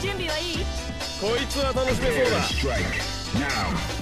準備はいい？こいつは楽しめそうだ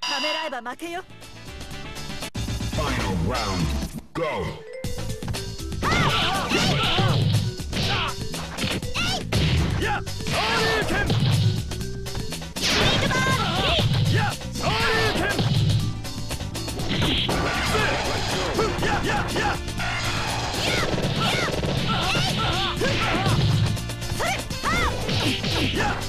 ためらえば負けよ Final round. Go. や